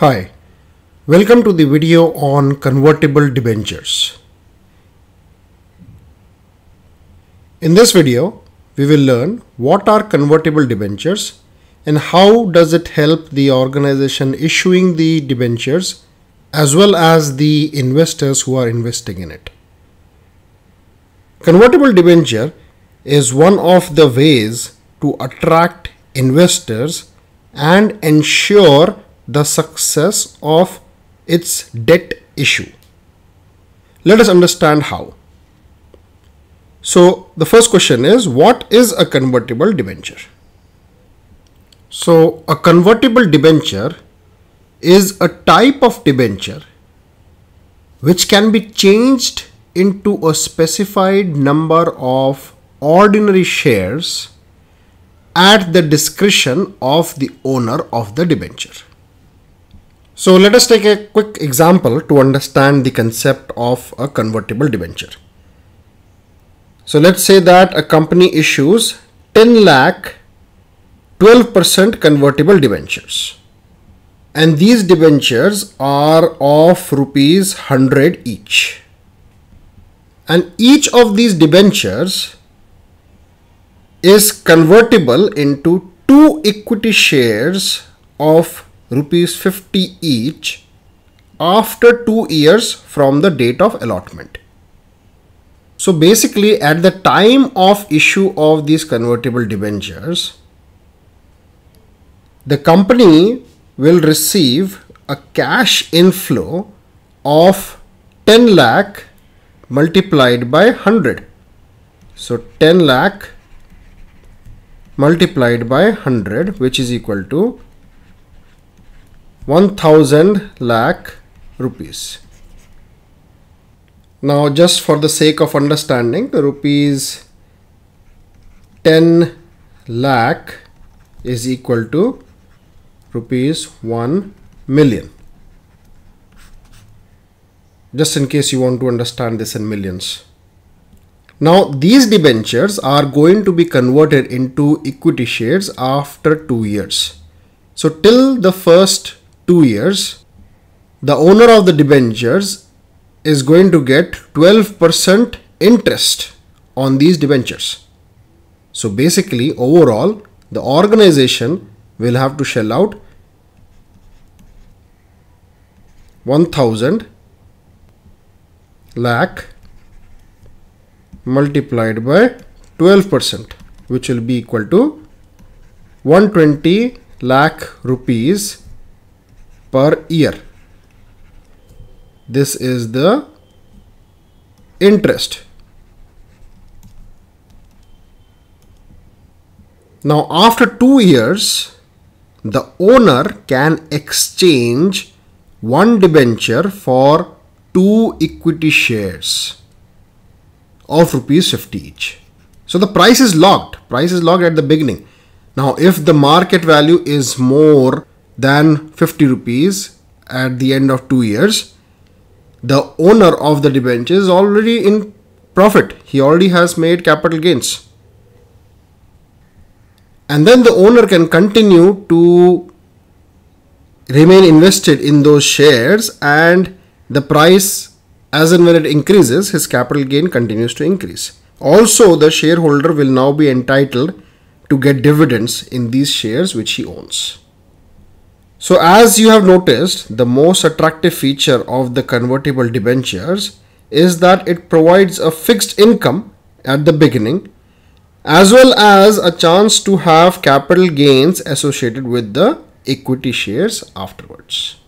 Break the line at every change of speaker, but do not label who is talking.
Hi, welcome to the video on convertible debentures. In this video, we will learn what are convertible debentures and how does it help the organization issuing the debentures as well as the investors who are investing in it. Convertible debenture is one of the ways to attract investors and ensure the success of its debt issue. Let us understand how. So, the first question is what is a convertible debenture? So, a convertible debenture is a type of debenture which can be changed into a specified number of ordinary shares at the discretion of the owner of the debenture. So let us take a quick example to understand the concept of a convertible debenture. So let's say that a company issues 10 lakh 12% convertible debentures. And these debentures are of rupees 100 each. And each of these debentures is convertible into two equity shares of rupees 50 each after 2 years from the date of allotment. So basically at the time of issue of these convertible debentures, the company will receive a cash inflow of 10 lakh multiplied by 100. So 10 lakh multiplied by 100 which is equal to 1000 lakh rupees. Now just for the sake of understanding the rupees 10 lakh is equal to rupees 1 million. Just in case you want to understand this in millions. Now these debentures are going to be converted into equity shares after 2 years. So till the first two years, the owner of the debentures is going to get 12% interest on these debentures. So basically, overall, the organization will have to shell out 1000 lakh multiplied by 12% which will be equal to 120 lakh rupees per year. This is the interest. Now after two years, the owner can exchange one debenture for two equity shares of rupees 50 each. So the price is locked. Price is locked at the beginning. Now if the market value is more than 50 rupees at the end of two years, the owner of the debenture is already in profit. He already has made capital gains. And then the owner can continue to remain invested in those shares and the price as and when it increases, his capital gain continues to increase. Also, the shareholder will now be entitled to get dividends in these shares which he owns. So as you have noticed, the most attractive feature of the convertible debentures is that it provides a fixed income at the beginning as well as a chance to have capital gains associated with the equity shares afterwards.